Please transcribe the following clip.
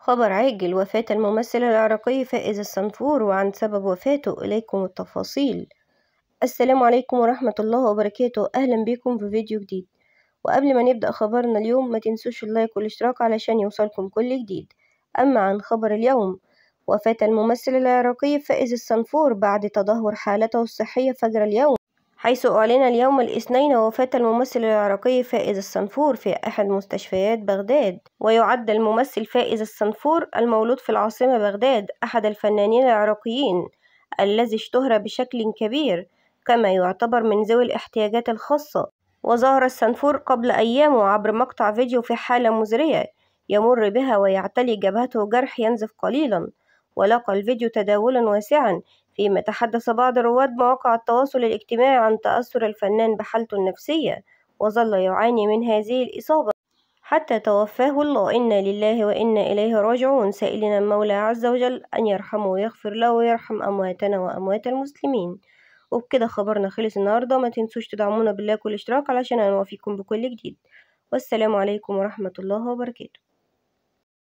خبر عاجل وفاة الممثل العراقي فائز الصنفور وعن سبب وفاته إليكم التفاصيل. السلام عليكم ورحمة الله وبركاته. أهلا بكم في فيديو جديد. وقبل ما نبدأ خبرنا اليوم ما تنسوش اللايك والاشتراك علشان يوصلكم كل جديد. أما عن خبر اليوم وفاة الممثل العراقي فائز الصنفور بعد تدهور حالته الصحية فجر اليوم. حيث أعلن اليوم الاثنين وفاة الممثل العراقي فائز الصنفور في أحد مستشفيات بغداد ويعد الممثل فائز الصنفور المولود في العاصمة بغداد أحد الفنانين العراقيين الذي اشتهر بشكل كبير كما يعتبر من ذوي الاحتياجات الخاصة. وظهر الصنفور قبل أيام عبر مقطع فيديو في حالة مزرية يمر بها ويعتلي جبهته جرح ينزف قليلا ولقى الفيديو تداولا واسعا فيما تحدث بعض رواد مواقع التواصل الاجتماعي عن تأثر الفنان بحالته النفسية وظل يعاني من هذه الإصابة. حتى توفاه الله إنا لله وإنا إليه راجعون. سائلين المولى عز وجل أن يرحمه ويغفر له ويرحم أمواتنا وأموات المسلمين. وبكده خبرنا خلص النهاردة. ما تنسوش تدعمونا باللايك والاشتراك علشان نوافيكم بكل جديد. والسلام عليكم ورحمة الله وبركاته.